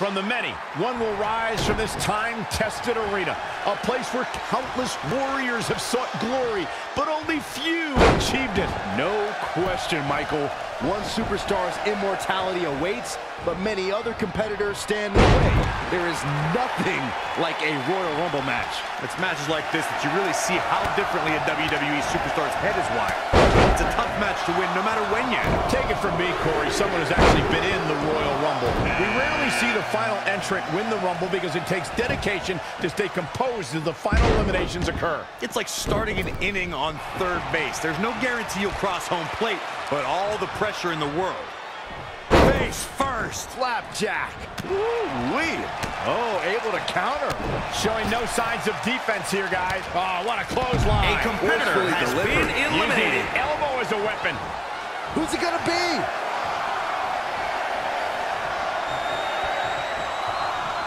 From the many, one will rise from this time-tested arena, a place where countless warriors have sought glory, but only few achieved it. No question, Michael. One superstar's immortality awaits, but many other competitors stand in the way. There is nothing like a Royal Rumble match. It's matches like this that you really see how differently a WWE superstar's head is wired. It's a tough match to win no matter when you Take it from me, Corey, someone who's actually been in the Royal Rumble. We rarely see the final entrant win the Rumble because it takes dedication to stay composed as the final eliminations occur. It's like starting an inning on third base. There's no guarantee you'll cross home plate, but all the pressure in the world. Face first. Flapjack. Woo-wee. Oh, able to counter. Showing no signs of defense here, guys. Oh, what a clothesline. A competitor Forcefully has delivered. been eliminated. Using elbow as a weapon. Who's it gonna be?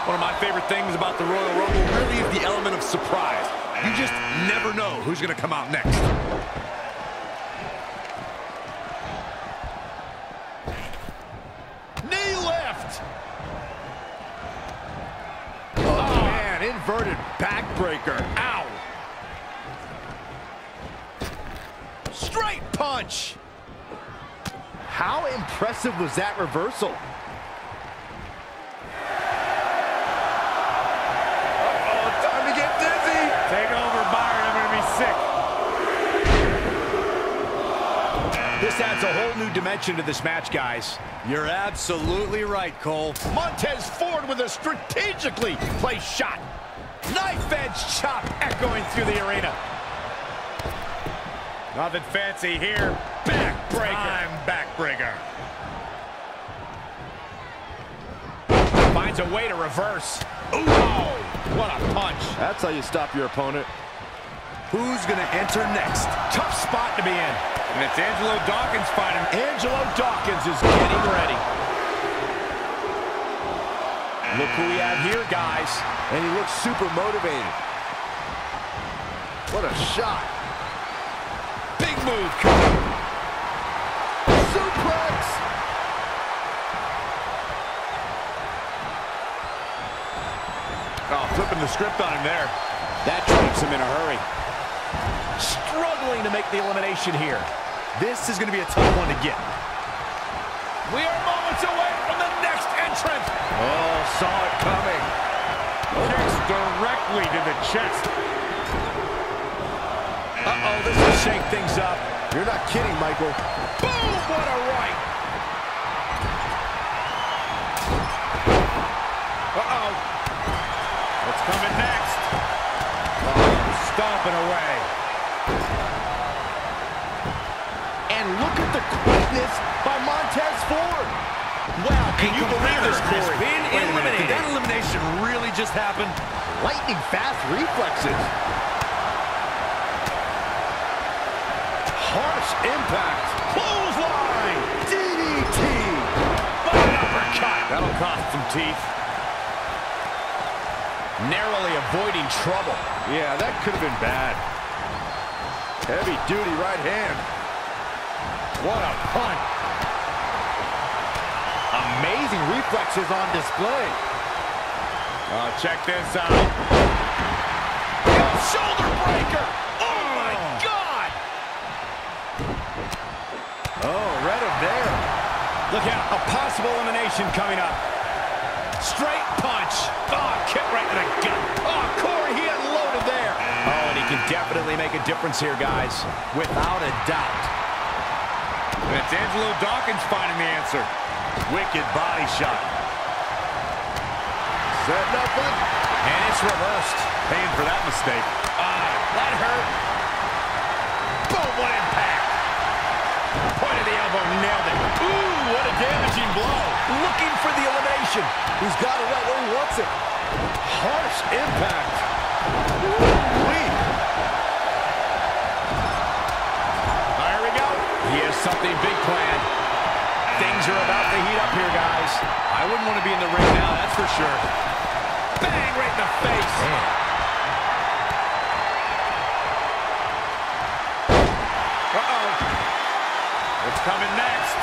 One of my favorite things about the Royal Rumble really is the element of surprise. You just never know who's going to come out next. Inverted backbreaker. Ow. Straight punch. How impressive was that reversal? Oh, time to get dizzy. Take over, Byron. I'm going to be sick. This adds a whole new dimension to this match, guys. You're absolutely right, Cole. Montez Ford with a strategically placed shot. Knife edge chop echoing through the arena. Nothing fancy here. Backbreaker. Time backbreaker. Finds a way to reverse. Ooh, oh, what a punch. That's how you stop your opponent. Who's going to enter next? Tough spot to be in. And it's Angelo Dawkins fighting. Angelo Dawkins is getting ready. Look who we have here, guys. And he looks super motivated. What a shot. Big move coming. Suplex! Oh, flipping the script on him there. That drops him in a hurry. Struggling to make the elimination here. This is going to be a tough one to get. We are moments away from the next entrant. Oh, saw it coming. Kicks directly to the chest. Uh-oh, this will shake things up. You're not kidding, Michael. Boom, what a right. Uh-oh. What's coming next? Oh, stomping away. And look at the quickness Has been Wait a minute, eliminated. that elimination really just happen? Lightning fast reflexes. Harsh impact. Clothesline. DDT. Uppercut. That'll cost some teeth. Narrowly avoiding trouble. Yeah, that could have been bad. Heavy duty right hand. What a punt. Amazing reflexes on display. Oh, check this out. Shoulder breaker. Oh, my oh. God. Oh, read him there. Look out, a possible elimination coming up. Straight punch. Oh, kick right to the gut. Oh, Corey, he unloaded there. Oh, and he can definitely make a difference here, guys. Without a doubt. And it's Angelo Dawkins finding the answer. Wicked body shot. Setting up a And it's reversed. Paying for that mistake. Ah, that hurt. Boom, what impact. Point of the elbow, nailed it. Ooh, what a damaging blow. Looking for the elimination. He's got it right where he wants it. Harsh impact. Woo-wee. Here we go. He has something big planned. Things are about to heat up here, guys. I wouldn't want to be in the ring now, that's for sure. Bang, right in the face. Uh-oh. What's coming next?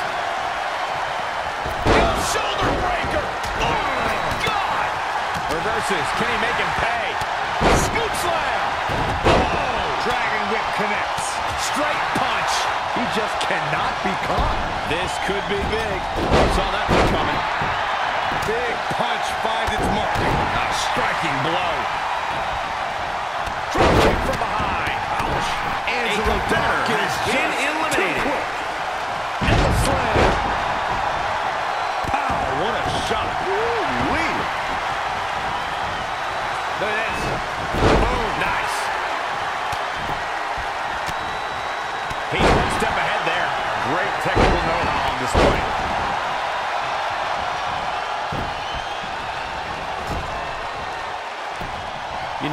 Shoulder breaker. Oh, my forces. Can he make him pay? Scoop slam! Oh, Dragon Whip connects. Straight punch. He just cannot be caught. This could be big. Saw that one coming. Big punch finds its mark. A striking blow. Drop kick from behind. Ouch. Angelo Dawkins has just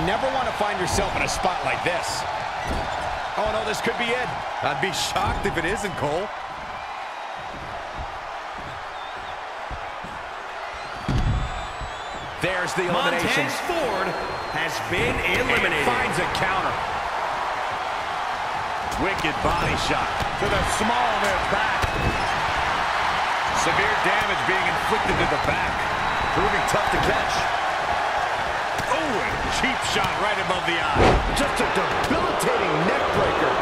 never want to find yourself in a spot like this. Oh, no, this could be it. I'd be shocked if it isn't, Cole. There's the elimination. Montez Ford has been And eliminated. finds a counter. Wicked body shot to the small of their back. Severe damage being inflicted to the back. Proving tough to catch. Cheap shot right above the eye. Just a debilitating neck breaker.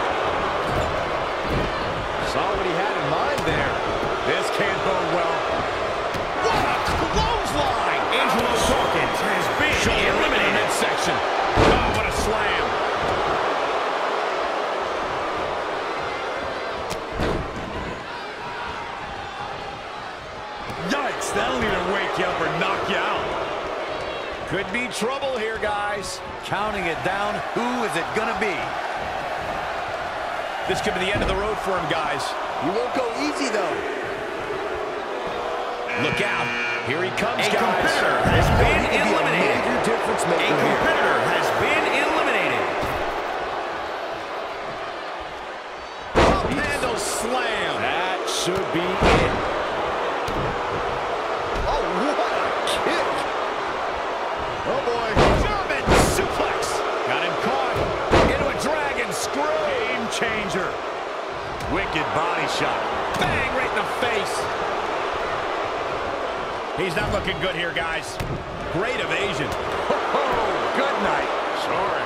Saw what he had in mind there. This can't bode well. What a clothesline! Angelo Dawkins has been Shoulder right in the eliminated. midsection. Oh, what a slam. Yikes, that'll either wake you up or knock you out. Could be trouble here, guys. Counting it down, who is it gonna be? This could be the end of the road for him, guys. You won't go easy, though. Look out. Here he comes, A guys. competitor has been He be a eliminated. major difference A maker here. competitor has been eliminated. Handle slam. That should be it. Wicked body shot. Bang right in the face. He's not looking good here, guys. Great evasion. Oh, good night. Sorry.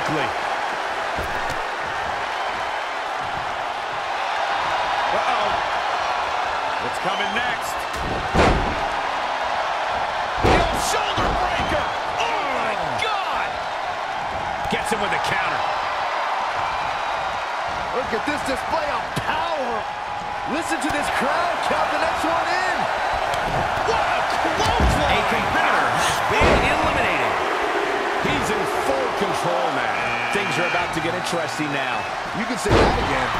Perfectly. Uh-oh. What's coming next? The old shoulder breaker. Oh, my God. Gets him with a counter. Look at this display of power. Listen to this crowd count the next one in. What a A competitor has been eliminated. He's in full control now. Things are about to get interesting now. You can say that again.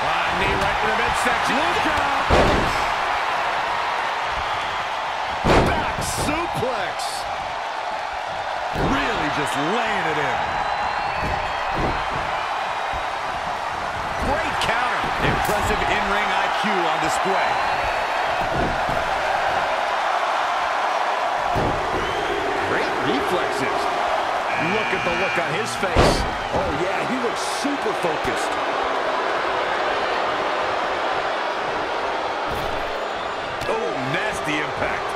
Ah, knee right in the midsection. Look out. Back suplex. Really just laying it in. Impressive in-ring IQ on display. Great reflexes. Look at the look on his face. Oh, yeah, he looks super focused. Oh, nasty impact.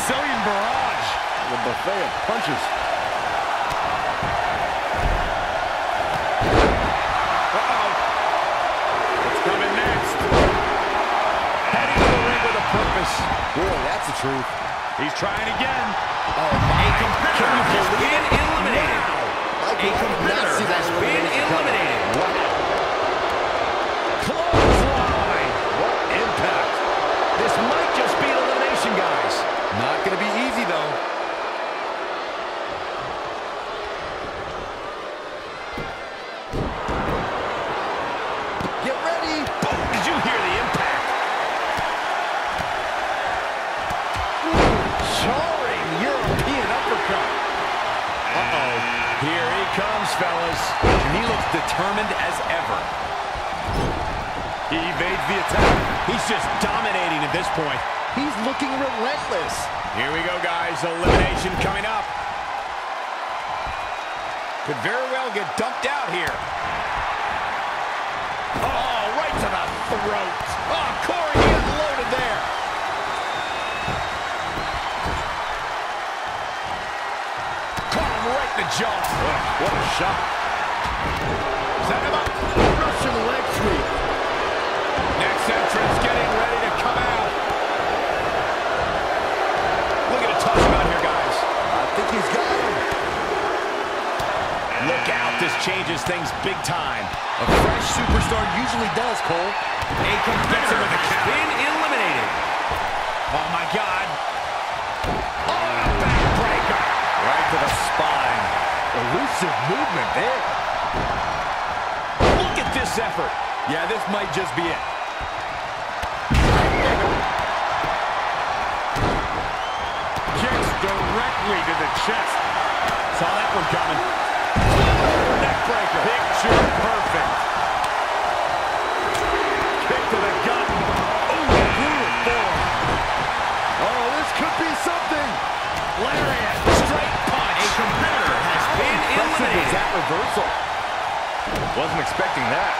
Sicilian barrage. The buffet of punches. Uh-oh. What's coming next? Heading to the ring with a purpose. Boy, that's the truth. He's trying again. Oh, my. A competitor has been eliminated. A competitor has been eliminated. Determined as ever. He evades the attack. He's just dominating at this point. He's looking relentless. Here we go, guys. Elimination coming up. Could very well get dumped out here. Oh, right to the throat. Oh, Corey, he unloaded there. Caught him right in the jaw. What a shot. Changes things big time. A fresh superstar usually does, Cole. A competitor with has count. been eliminated. Oh, my God. Oh, and a backbreaker. Right to the spine. Elusive movement there. Look at this effort. Yeah, this might just be it. Kicks directly to the chest. Saw that one coming. Neckbreaker. Picture perfect. Kick to the gut. Oh, brutal form. Oh, this could be something. Lariat. Straight punch. A competitor has been eliminated. that reversal? Wasn't expecting that.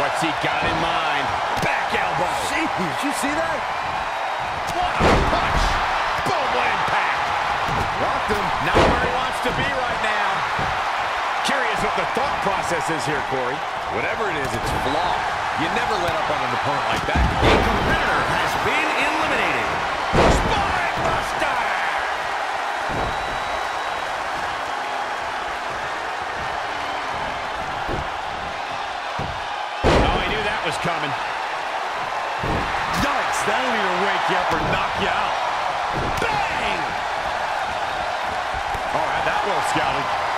What's he got in mind? Back elbow. Gee, did you see that? What the thought process is here, Corey. Whatever it is, it's flawed. You never let up on an opponent like that. A competitor has been eliminated. Spine buster. Oh, I knew that was coming. Yikes, that'll either wake you up or knock you out. Bang! All right, that well scouted.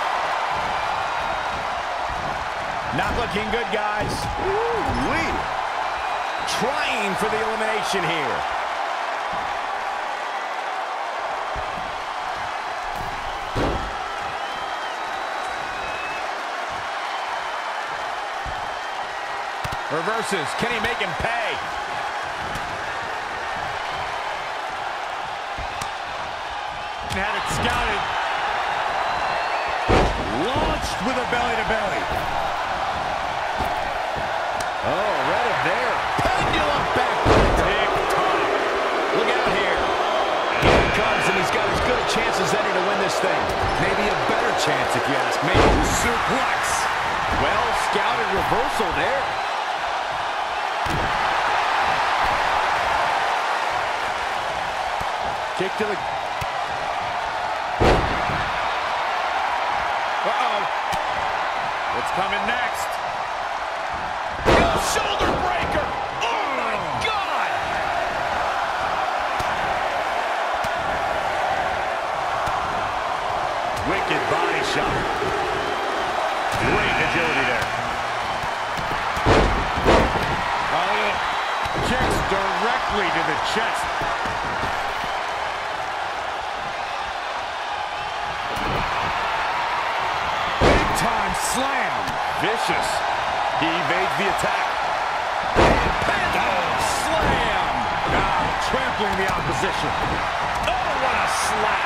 Not looking good, guys. Ooh-wee. Trying for the elimination here. Reverses. Can he make him pay? Had it scouted. Launched with a belly-to-belly. Oh, thing. Maybe a better chance, if you ask me. Suplex. Well scouted reversal there. Kick to the... Uh-oh. What's coming next? Oh, shoulder the chest. Big time slam. Vicious. He evades the attack. Pendulum slam! Now trampling the opposition. Oh, what a slap!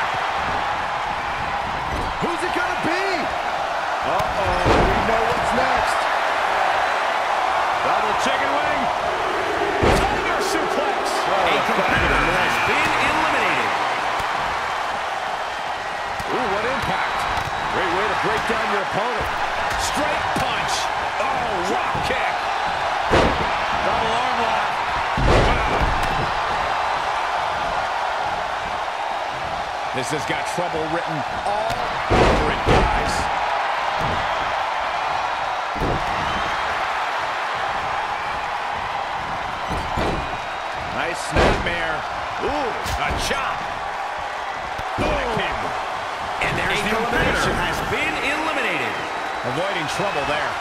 This has got trouble written all over it, guys. Nice snapmare. Ooh, a chop. And A there's the elimination. has been eliminated. Avoiding trouble there.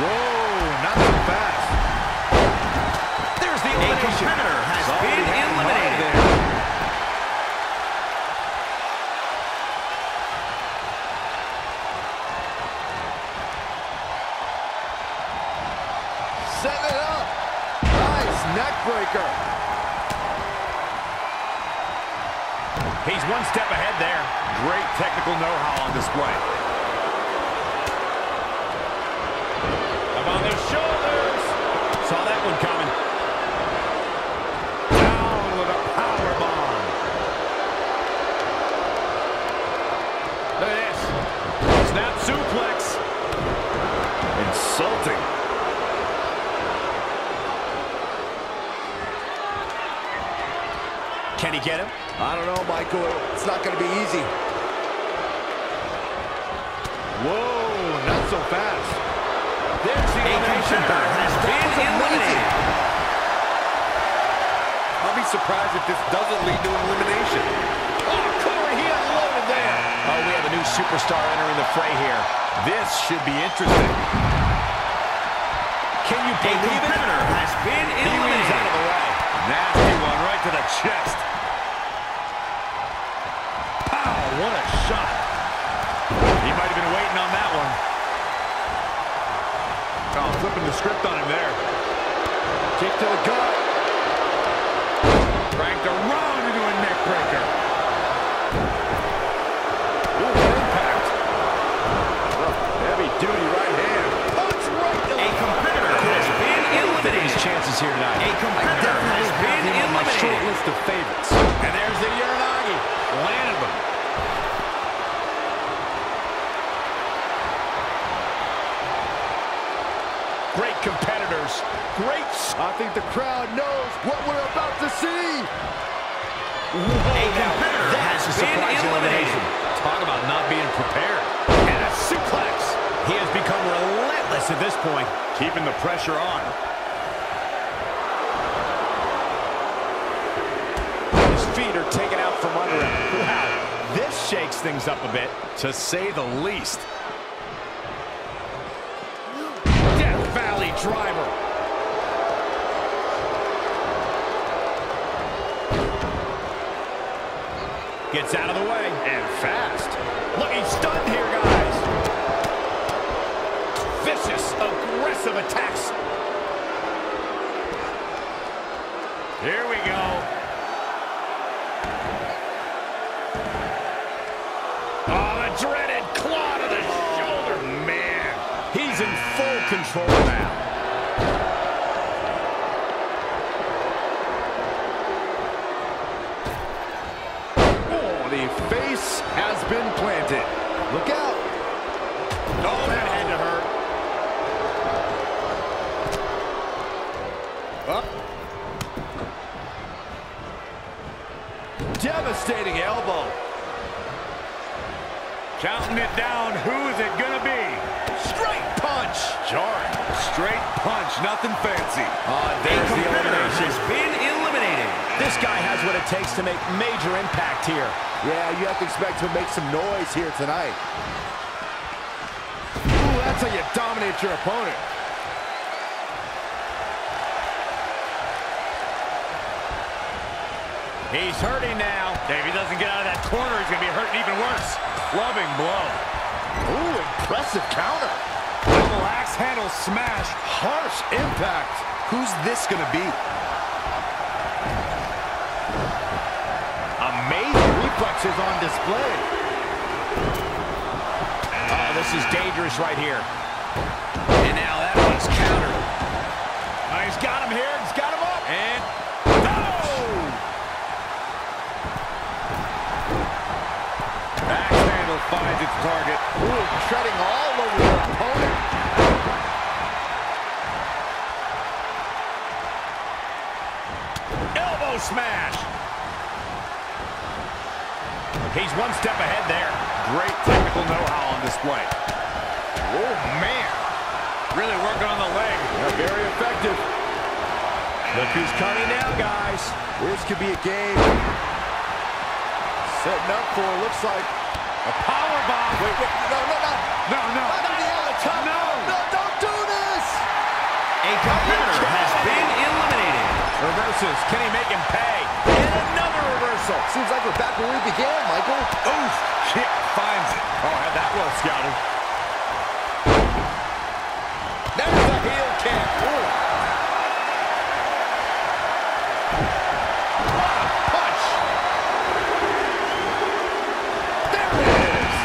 Whoa, not so fast. There's the A competitor has been he had in eliminated. He's one step ahead there. Great technical know-how on display. Up on their shoulders. Saw that one coming. Down with a power bomb. Look at this. Snap suplex. Can he get him? I don't know, Michael. It's not going to be easy. Whoa, not so fast. There's the elimination. competitor has been eliminated. I'll be surprised if this doesn't lead to an elimination. Oh, Corey, he unloaded there. Oh, we have a new superstar entering the fray here. This should be interesting. Can you A believe it? competitor has been He out of eliminated. the way. Nasty one right to the chest. Shot. He might have been waiting on that one. Oh, flipping the script on him there. Kick to the gut. Cranked around into a neck breaker. Ooh, impact. Oh, heavy duty right hand. Punch right to A competitor has been eliminated. chances here tonight. A competitor has been my short list of favorites. And there's the Uranage. Landed him. Great competitors. Great. I think the crowd knows what we're about to see. A competitor has That's a been eliminated. elimination. Talk about not being prepared. And a suplex. He has become relentless at this point. Keeping the pressure on. His feet are taken out from under him. Wow. This shakes things up a bit. To say the least. Gets out of the way. And fast. Look, he's stunned here, guys. Vicious, aggressive attacks. Here we go. Oh, the dreaded claw to the shoulder. Man. He's in full control now. Been planted. Look out. Oh, that had to hurt. Up. Devastating elbow. Counting it down. Who is it going to be? Straight punch. Jarring. Straight punch. Nothing fancy. Oh, there's the elimination. has been. This guy has what it takes to make major impact here. Yeah, you have to expect to make some noise here tonight. Ooh, that's how you dominate your opponent. He's hurting now. If he doesn't get out of that corner, he's going to be hurting even worse. Loving blow. Ooh, impressive counter. Double axe handle smash. Harsh impact. Who's this going to be? Reflexes on display. Oh, this is dangerous right here. And now that one's countered. Oh, he's got him here. He's got him up. And oh! Finds its target. Ooh, treading all over your opponent. Elbow smash. He's one step ahead there. Great technical know-how on display. Oh, man. Really working on the leg. Yeah, very effective. Look who's coming now, guys. This could be a game. Setting up for, looks like, a power bomb. Wait, wait, no, no, no. No, no. Not on the other top. No. No, don't do this. A competitor has been eliminated. Reverses. Can he make him pay? reversal. Seems like we're back where we began, Michael. Oh, Oof! She finds it. Oh, had that well scouted. That's the heel kick. Ooh. There it is!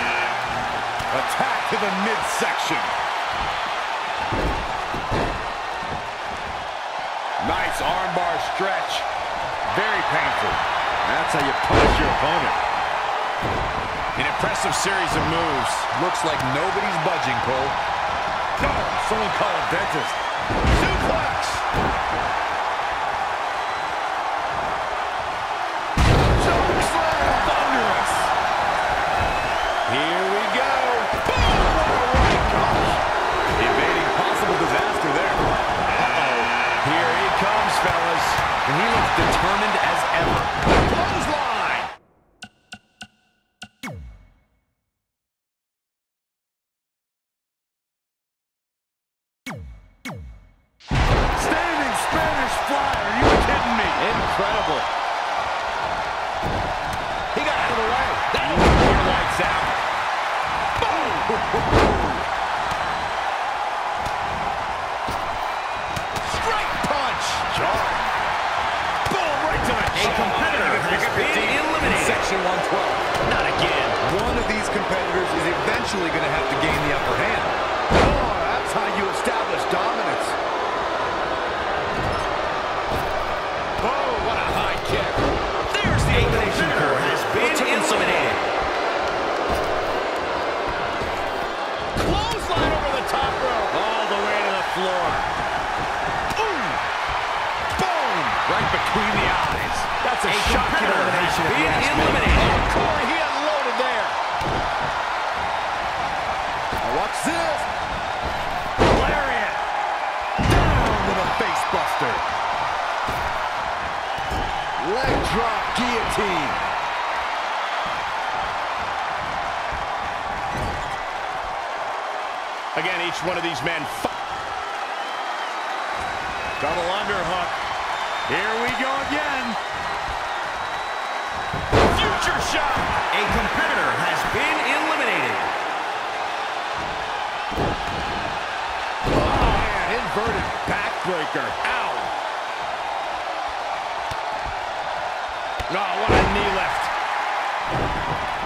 Attack to the midsection. Nice armbar stretch. That's how you punish your opponent. An impressive series of moves. Looks like nobody's budging, Cole. No, someone call a dentist. Section 112. Not again. One of these competitors is eventually going to have to gain the upper hand. Oh, that's how you establish dominance. Oh, what a high kick. There's the elimination cord has been eliminated. Clothesline over the top rope. All the way to the floor. Ooh. Boom. Right between the eyes. That's a, A shocking competitor elimination. has if you been ask me. eliminated. Oh, Corey, he unloaded there. Now watch this. Lariat. Down with a face buster. Leg drop guillotine. Again, each one of these men. Double underhook. Here we go again. Future shot. A competitor has been eliminated. Oh, man, inverted backbreaker. Ow. Oh, what a knee lift.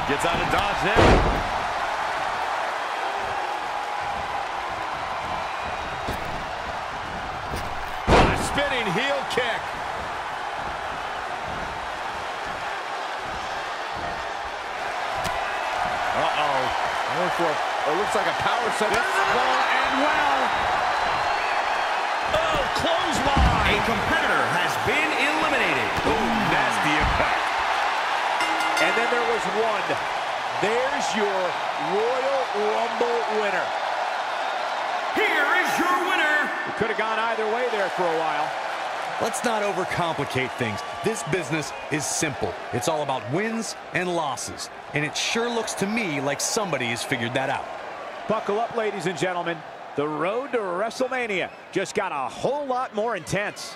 Gets out of dodge there. Uh-oh. Going for a, it looks like a power set. This will end well. Oh, clothesline. A competitor has been eliminated. Ooh, nasty impact. And then there was one. There's your Royal Rumble winner. Here is your winner. It could have gone either way there for a while. Let's not overcomplicate things. This business is simple. It's all about wins and losses. And it sure looks to me like somebody has figured that out. Buckle up, ladies and gentlemen. The road to WrestleMania just got a whole lot more intense.